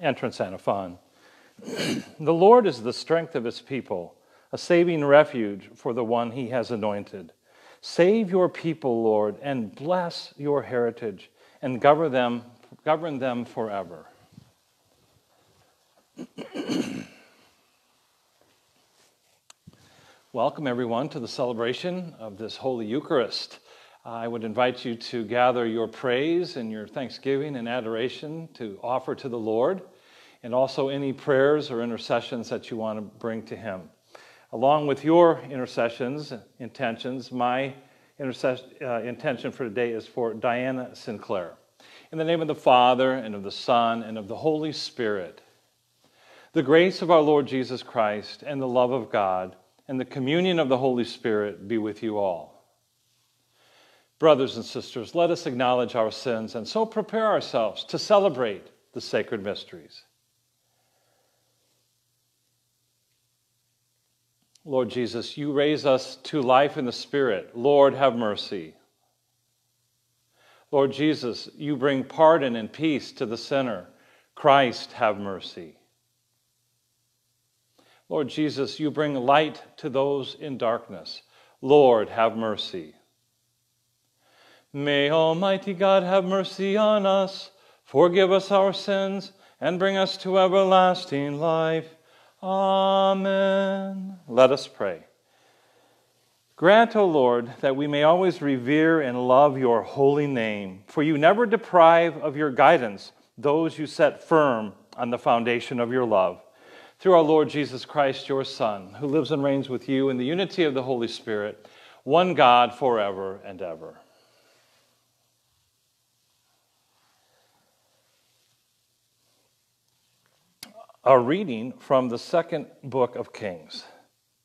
entrance Antiphon. the Lord is the strength of his people, a saving refuge for the one he has anointed. Save your people, Lord, and bless your heritage, and govern them, govern them forever. Welcome, everyone, to the celebration of this Holy Eucharist. I would invite you to gather your praise and your thanksgiving and adoration to offer to the Lord, and also any prayers or intercessions that you want to bring to Him. Along with your intercessions, intentions, my uh, intention for today is for Diana Sinclair. In the name of the Father, and of the Son, and of the Holy Spirit, the grace of our Lord Jesus Christ, and the love of God, and the communion of the Holy Spirit be with you all. Brothers and sisters, let us acknowledge our sins and so prepare ourselves to celebrate the sacred mysteries. Lord Jesus, you raise us to life in the Spirit. Lord, have mercy. Lord Jesus, you bring pardon and peace to the sinner. Christ, have mercy. Lord Jesus, you bring light to those in darkness. Lord, have mercy. May Almighty God have mercy on us, forgive us our sins, and bring us to everlasting life. Amen. Let us pray. Grant, O Lord, that we may always revere and love your holy name, for you never deprive of your guidance those you set firm on the foundation of your love. Through our Lord Jesus Christ, your Son, who lives and reigns with you in the unity of the Holy Spirit, one God forever and ever. A reading from the second book of Kings.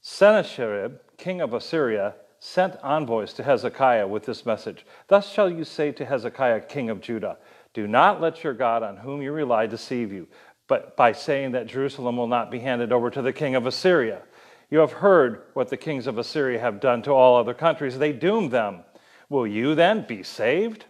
Sennacherib, king of Assyria, sent envoys to Hezekiah with this message Thus shall you say to Hezekiah, king of Judah, Do not let your God on whom you rely deceive you, but by saying that Jerusalem will not be handed over to the king of Assyria. You have heard what the kings of Assyria have done to all other countries. They doomed them. Will you then be saved?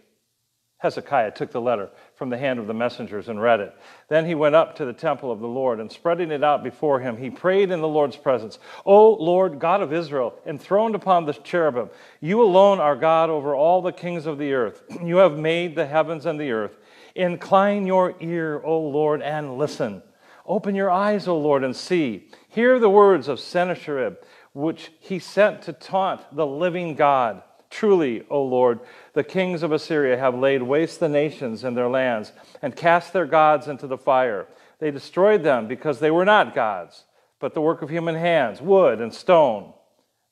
Hezekiah took the letter from the hand of the messengers and read it. Then he went up to the temple of the Lord, and spreading it out before him, he prayed in the Lord's presence O Lord, God of Israel, enthroned upon the cherubim, you alone are God over all the kings of the earth. You have made the heavens and the earth. Incline your ear, O Lord, and listen. Open your eyes, O Lord, and see. Hear the words of Sennacherib, which he sent to taunt the living God. Truly, O Lord, the kings of Assyria have laid waste the nations and their lands and cast their gods into the fire. They destroyed them because they were not gods, but the work of human hands, wood and stone.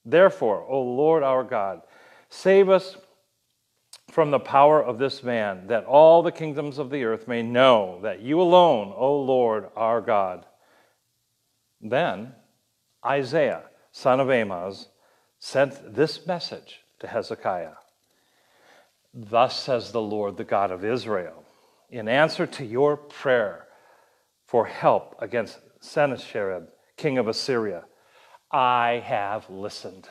Therefore, O Lord our God, save us from the power of this man, that all the kingdoms of the earth may know that you alone, O Lord our God. Then Isaiah, son of Amoz, sent this message to Hezekiah Thus says the Lord, the God of Israel, in answer to your prayer for help against Sennacherib, king of Assyria, I have listened.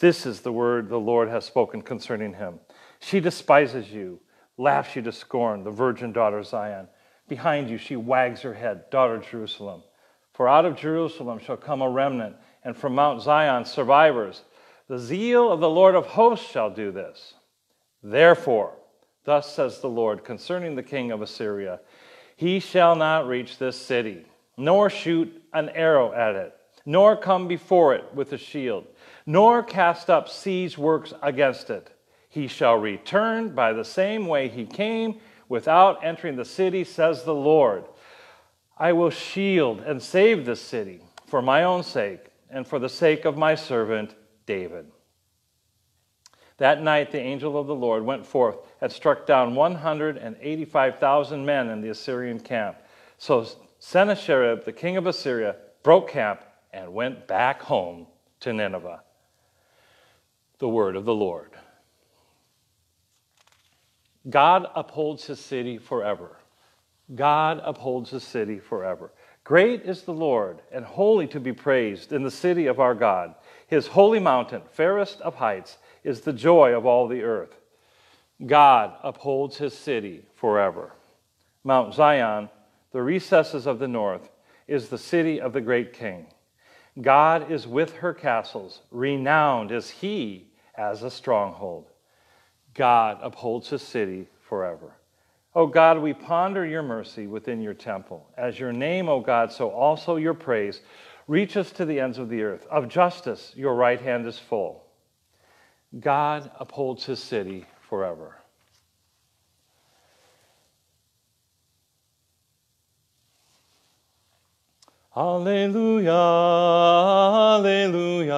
This is the word the Lord has spoken concerning him. She despises you, laughs you to scorn, the virgin daughter Zion. Behind you she wags her head, daughter Jerusalem. For out of Jerusalem shall come a remnant, and from Mount Zion survivors. The zeal of the Lord of hosts shall do this. Therefore, thus says the Lord concerning the king of Assyria He shall not reach this city, nor shoot an arrow at it, nor come before it with a shield, nor cast up siege works against it. He shall return by the same way he came without entering the city, says the Lord. I will shield and save this city for my own sake and for the sake of my servant David. That night, the angel of the Lord went forth and struck down 185,000 men in the Assyrian camp. So Sennacherib, the king of Assyria, broke camp and went back home to Nineveh. The word of the Lord. God upholds his city forever. God upholds his city forever. Great is the Lord, and holy to be praised in the city of our God. His holy mountain, fairest of heights, is the joy of all the earth. God upholds his city forever. Mount Zion the recesses of the north, is the city of the great king. God is with her castles, renowned is he as a stronghold. God upholds his city forever. O God, we ponder your mercy within your temple. As your name, O God, so also your praise reaches to the ends of the earth. Of justice, your right hand is full. God upholds his city forever. Alleluia, Alleluia,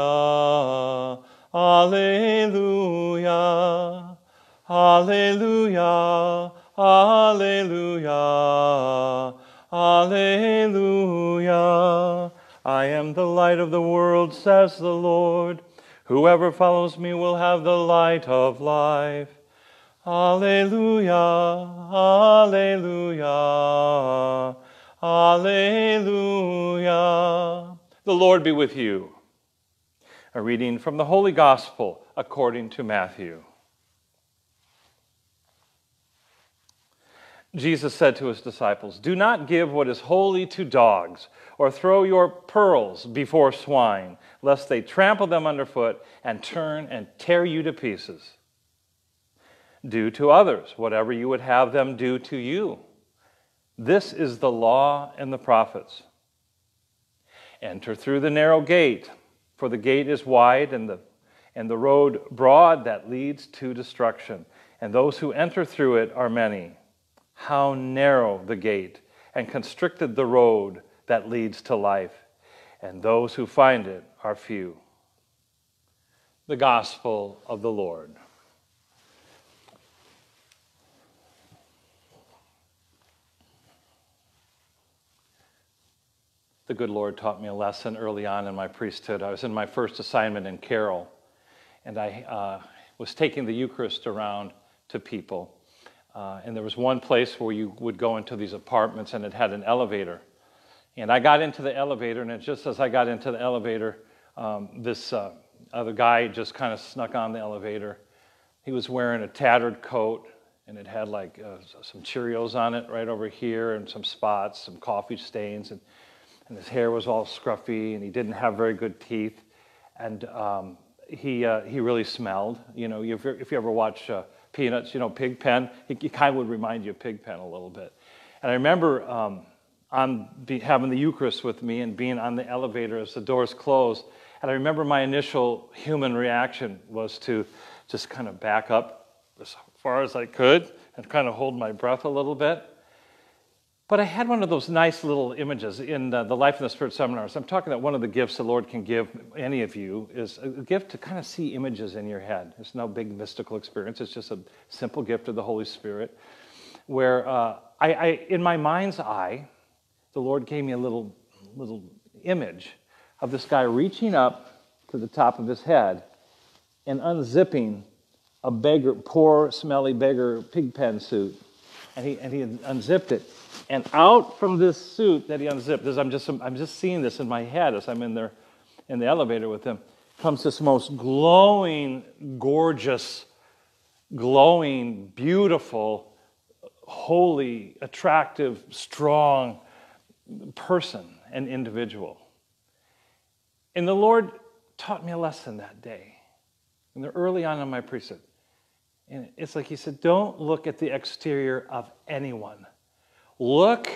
Alleluia, Alleluia, Alleluia, Alleluia. I am the light of the world, says the Lord. Whoever follows me will have the light of life. Alleluia, Alleluia. Alleluia. The Lord be with you. A reading from the Holy Gospel according to Matthew. Jesus said to his disciples, Do not give what is holy to dogs, or throw your pearls before swine, lest they trample them underfoot and turn and tear you to pieces. Do to others whatever you would have them do to you. This is the law and the prophets. Enter through the narrow gate, for the gate is wide and the, and the road broad that leads to destruction, and those who enter through it are many. How narrow the gate, and constricted the road that leads to life, and those who find it are few. The Gospel of the Lord. the good Lord taught me a lesson early on in my priesthood. I was in my first assignment in Carroll, and I uh, was taking the Eucharist around to people. Uh, and there was one place where you would go into these apartments, and it had an elevator. And I got into the elevator, and just as I got into the elevator, um, this uh, other guy just kind of snuck on the elevator. He was wearing a tattered coat, and it had like uh, some Cheerios on it right over here, and some spots, some coffee stains. And and his hair was all scruffy, and he didn't have very good teeth, and um, he uh, he really smelled. You know, if, if you ever watch uh, Peanuts, you know, Pigpen, he, he kind of would remind you of Pigpen a little bit. And I remember um, on be, having the Eucharist with me and being on the elevator as the doors closed, and I remember my initial human reaction was to just kind of back up as far as I could and kind of hold my breath a little bit. But I had one of those nice little images in the, the Life in the Spirit seminars. I'm talking that one of the gifts the Lord can give any of you is a gift to kind of see images in your head. It's no big mystical experience, it's just a simple gift of the Holy Spirit. Where uh, I, I, in my mind's eye, the Lord gave me a little, little image of this guy reaching up to the top of his head and unzipping a beggar, poor, smelly beggar pigpen suit. And he, and he unzipped it and out from this suit that he unzipped, this, I'm, just, I'm just seeing this in my head as I'm in there in the elevator with him, comes this most glowing, gorgeous, glowing, beautiful, holy, attractive, strong person and individual. And the Lord taught me a lesson that day, and early on in my priesthood. And it's like He said, don't look at the exterior of anyone Look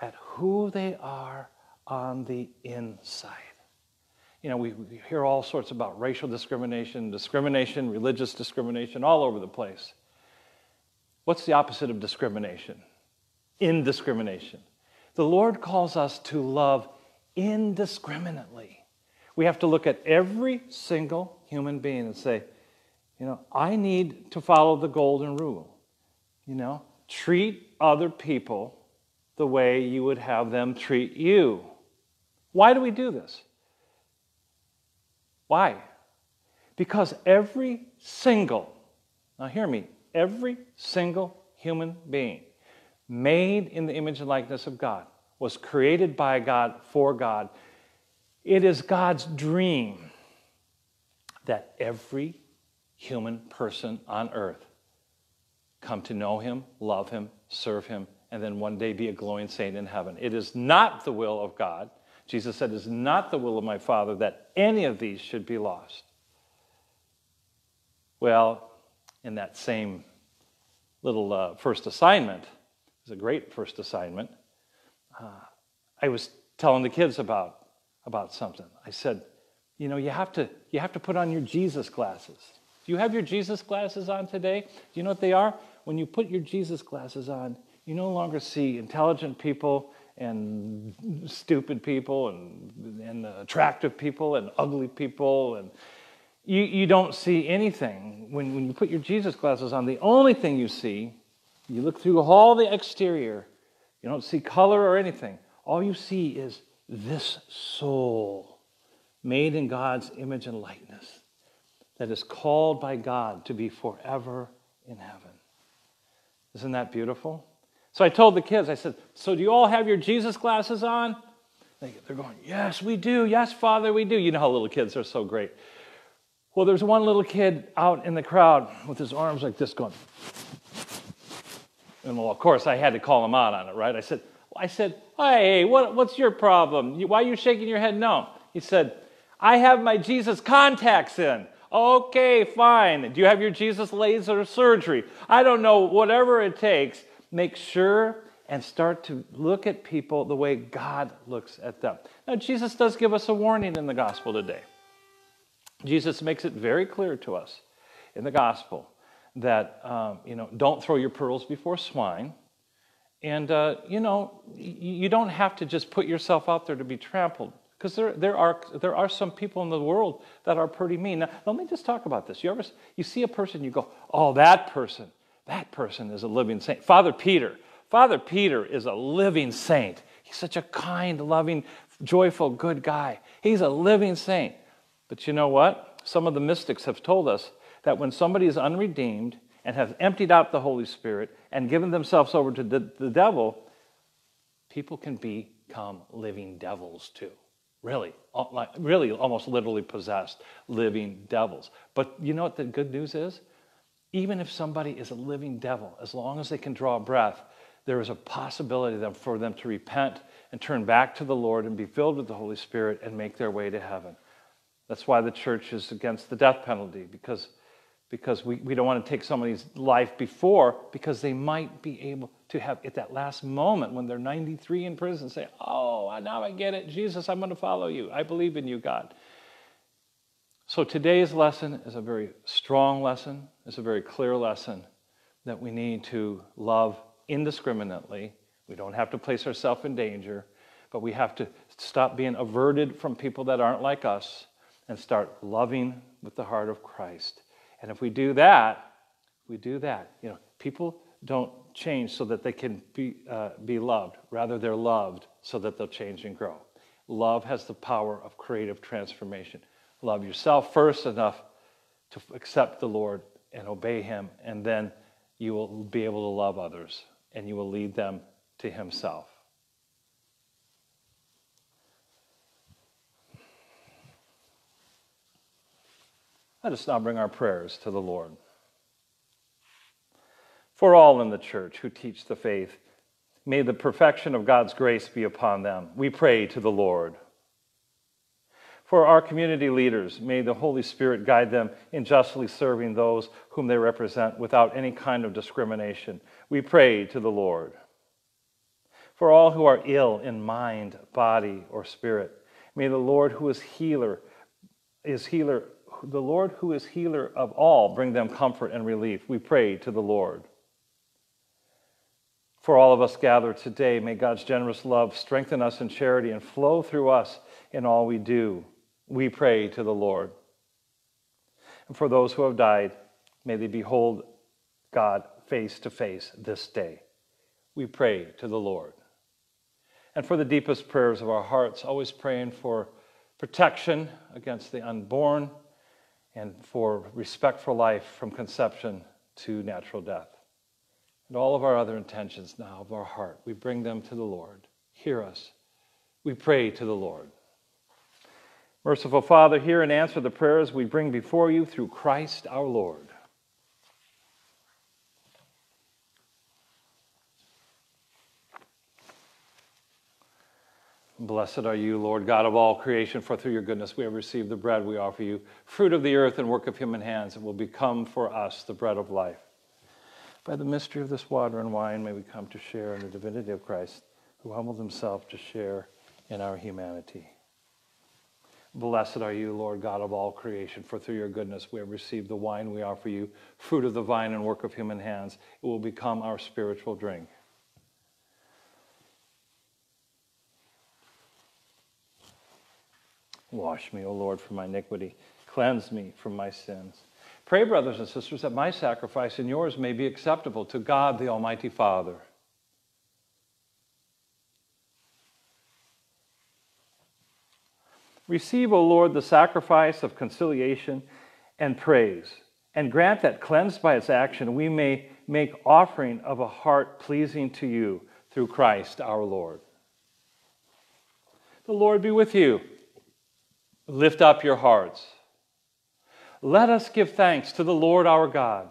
at who they are on the inside. You know, we, we hear all sorts about racial discrimination, discrimination, religious discrimination, all over the place. What's the opposite of discrimination? Indiscrimination. The Lord calls us to love indiscriminately. We have to look at every single human being and say, you know, I need to follow the golden rule. You know, treat other people the way you would have them treat you. Why do we do this? Why? Because every single, now hear me, every single human being made in the image and likeness of God was created by God for God. It is God's dream that every human person on earth come to know Him, love Him, serve Him, and then one day be a glowing saint in heaven. It is not the will of God. Jesus said, It is not the will of my Father that any of these should be lost. Well, in that same little uh, first assignment, it was a great first assignment, uh, I was telling the kids about, about something. I said, you know, you have, to, you have to put on your Jesus glasses. Do you have your Jesus glasses on today? Do you know what they are? When you put your Jesus glasses on, you no longer see intelligent people and stupid people and, and attractive people and ugly people and you, you don't see anything. When, when you put your Jesus glasses on, the only thing you see, you look through all the exterior, you don't see color or anything. All you see is this soul made in God's image and likeness that is called by God to be forever in heaven. Isn't that beautiful? So I told the kids, I said, So do you all have your Jesus glasses on? They're going, Yes, we do. Yes, Father, we do. You know how little kids are so great. Well, there's one little kid out in the crowd with his arms like this going. And well, of course, I had to call him out on it, right? I said, I said, hey, what, what's your problem? Why are you shaking your head no? He said, I have my Jesus contacts in. Okay, fine. Do you have your Jesus laser surgery? I don't know, whatever it takes, make sure and start to look at people the way God looks at them. Now, Jesus does give us a warning in the gospel today. Jesus makes it very clear to us in the gospel that, um, you know, don't throw your pearls before swine. And, uh, you know, you don't have to just put yourself out there to be trampled because there, there, are, there are some people in the world that are pretty mean. Now, let me just talk about this. You ever you see a person, you go, oh, that person, that person is a living saint. Father Peter, Father Peter is a living saint. He's such a kind, loving, joyful, good guy. He's a living saint. But you know what? Some of the mystics have told us that when somebody is unredeemed and has emptied out the Holy Spirit and given themselves over to the, the devil, people can become living devils too. Really, really, almost literally possessed living devils. But you know what the good news is? Even if somebody is a living devil, as long as they can draw breath, there is a possibility for them to repent and turn back to the Lord and be filled with the Holy Spirit and make their way to heaven. That's why the church is against the death penalty, because, because we, we don't want to take somebody's life before, because they might be able to have, at that last moment when they're 93 in prison, say, Oh, now I get it. Jesus, I'm going to follow you. I believe in you, God. So today's lesson is a very strong lesson, it's a very clear lesson that we need to love indiscriminately. We don't have to place ourselves in danger, but we have to stop being averted from people that aren't like us and start loving with the heart of Christ. And if we do that, we do that. You know, people don't change so that they can be, uh, be loved. Rather, they're loved so that they'll change and grow. Love has the power of creative transformation. Love yourself first enough to accept the Lord and obey Him, and then you will be able to love others and you will lead them to Himself. Let us now bring our prayers to the Lord. For all in the church who teach the faith, may the perfection of God's grace be upon them. We pray to the Lord. For our community leaders, may the Holy Spirit guide them in justly serving those whom they represent without any kind of discrimination. We pray to the Lord. For all who are ill in mind, body, or spirit, may the Lord who is healer is healer the Lord who is healer of all bring them comfort and relief. We pray to the Lord. For all of us gathered today, may God's generous love strengthen us in charity and flow through us in all we do. We pray to the Lord. And for those who have died, may they behold God face to face this day. We pray to the Lord. And for the deepest prayers of our hearts, always praying for protection against the unborn and for respect for life from conception to natural death. And all of our other intentions now of our heart, we bring them to the Lord. Hear us. We pray to the Lord. Merciful Father, hear and answer the prayers we bring before you through Christ our Lord. Blessed are you, Lord God of all creation, for through your goodness we have received the bread we offer you, fruit of the earth and work of human hands, it will become for us the bread of life. By the mystery of this water and wine, may we come to share in the divinity of Christ, who humbled himself to share in our humanity. Blessed are you, Lord God of all creation, for through your goodness we have received the wine we offer you, fruit of the vine and work of human hands. It will become our spiritual drink. Wash me, O Lord, from my iniquity. Cleanse me from my sins. Pray, brothers and sisters, that my sacrifice and yours may be acceptable to God the Almighty Father. Receive, O Lord, the sacrifice of conciliation and praise, and grant that, cleansed by its action, we may make offering of a heart pleasing to you through Christ our Lord. The Lord be with you. Lift up your hearts. Let us give thanks to the Lord our God.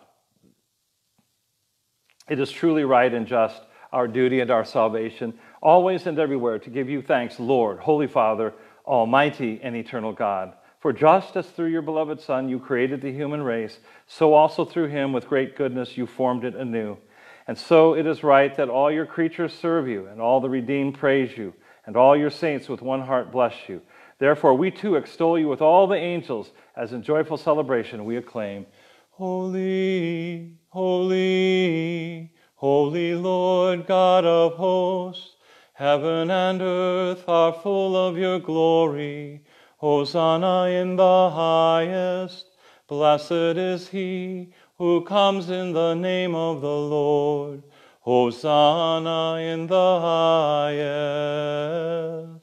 It is truly right and just, our duty and our salvation, always and everywhere, to give you thanks, Lord, Holy Father, Almighty and eternal God. For just as through your beloved Son you created the human race, so also through him with great goodness you formed it anew. And so it is right that all your creatures serve you, and all the redeemed praise you, and all your saints with one heart bless you. Therefore, we too extol you with all the angels, as in joyful celebration we acclaim Holy, holy, holy Lord God of hosts, heaven and earth are full of your glory. Hosanna in the highest. Blessed is he who comes in the name of the Lord. Hosanna in the highest.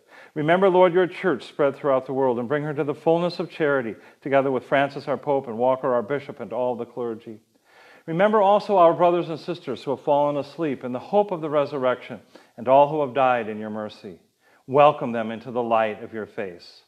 Remember, Lord, your church spread throughout the world and bring her to the fullness of charity, together with Francis, our Pope, and Walker, our Bishop, and all the clergy. Remember also our brothers and sisters who have fallen asleep in the hope of the resurrection, and all who have died in your mercy. Welcome them into the light of your face.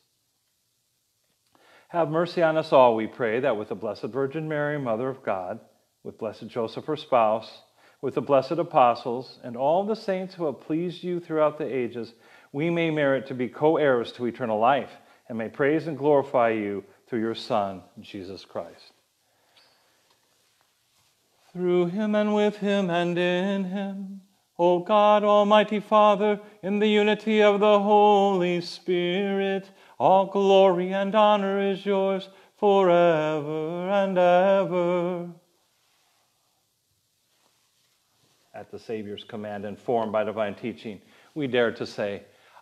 Have mercy on us all, we pray, that with the Blessed Virgin Mary, Mother of God, with Blessed Joseph, her spouse, with the blessed apostles, and all the saints who have pleased you throughout the ages, we may merit to be co heirs to eternal life and may praise and glorify you through your Son, Jesus Christ. Through him and with him and in him, O God, Almighty Father, in the unity of the Holy Spirit, all glory and honor is yours forever and ever. At the Savior's command, informed by divine teaching, we dare to say,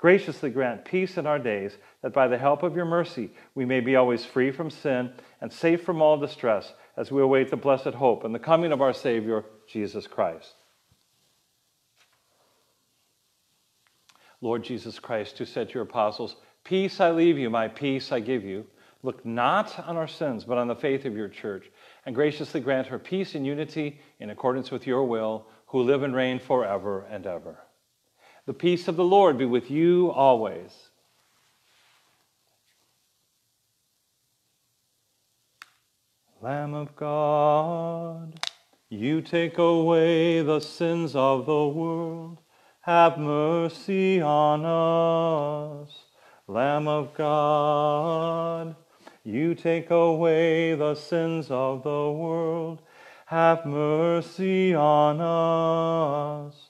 Graciously grant peace in our days, that by the help of your mercy we may be always free from sin and safe from all distress as we await the blessed hope and the coming of our Savior, Jesus Christ. Lord Jesus Christ, who said to your apostles, Peace I leave you, my peace I give you. Look not on our sins, but on the faith of your church, and graciously grant her peace and unity in accordance with your will, who live and reign forever and ever. The peace of the Lord be with you always. Lamb of God, you take away the sins of the world. Have mercy on us. Lamb of God, you take away the sins of the world. Have mercy on us.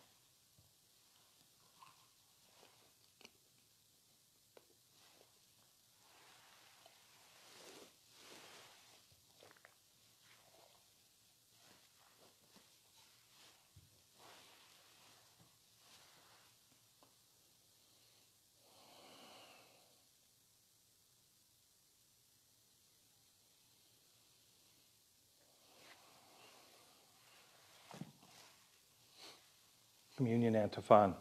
Communion antiphon.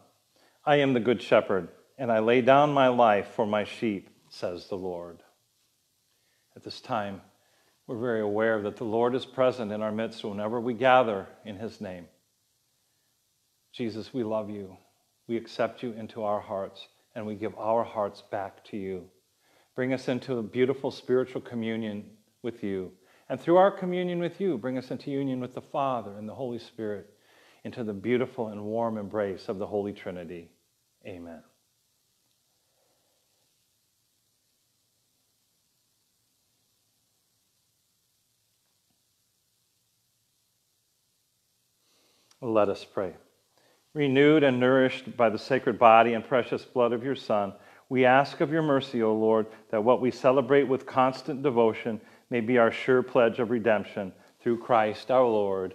I am the good shepherd, and I lay down my life for my sheep, says the Lord. At this time, we're very aware that the Lord is present in our midst whenever we gather in his name. Jesus, we love you. We accept you into our hearts, and we give our hearts back to you. Bring us into a beautiful spiritual communion with you. And through our communion with you, bring us into union with the Father and the Holy Spirit into the beautiful and warm embrace of the Holy Trinity. Amen. Let us pray. Renewed and nourished by the sacred body and precious blood of your Son, we ask of your mercy, O Lord, that what we celebrate with constant devotion may be our sure pledge of redemption through Christ our Lord.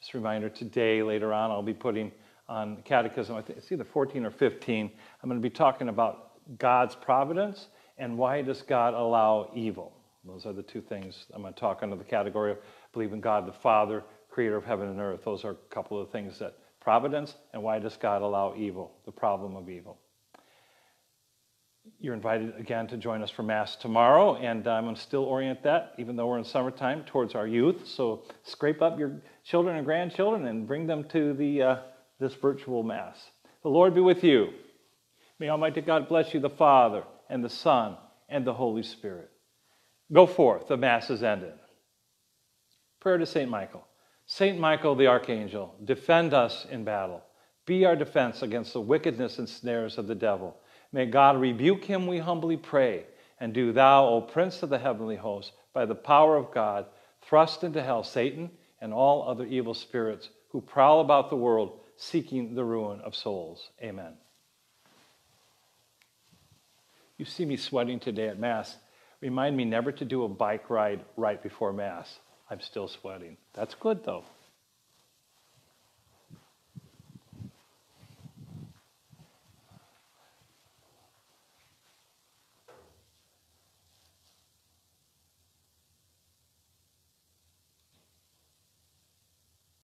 Just a reminder today, later on, I'll be putting on Catechism, I think it's either 14 or 15. I'm going to be talking about God's providence and why does God allow evil. Those are the two things I'm going to talk under the category of believe in God the Father, creator of heaven and earth. Those are a couple of things that providence and why does God allow evil, the problem of evil. You're invited again to join us for Mass tomorrow, and I'm going to still orient that, even though we're in summertime, towards our youth. So scrape up your children and grandchildren and bring them to the, uh, this virtual Mass. The Lord be with you. May Almighty God bless you, the Father, and the Son, and the Holy Spirit. Go forth, the Mass is ended. Prayer to St. Michael. St. Michael the Archangel, defend us in battle. Be our defense against the wickedness and snares of the devil. May God rebuke him, we humbly pray. And do thou, O Prince of the heavenly host, by the power of God, thrust into hell Satan and all other evil spirits who prowl about the world seeking the ruin of souls. Amen. You see me sweating today at Mass. Remind me never to do a bike ride right before Mass. I'm still sweating. That's good, though.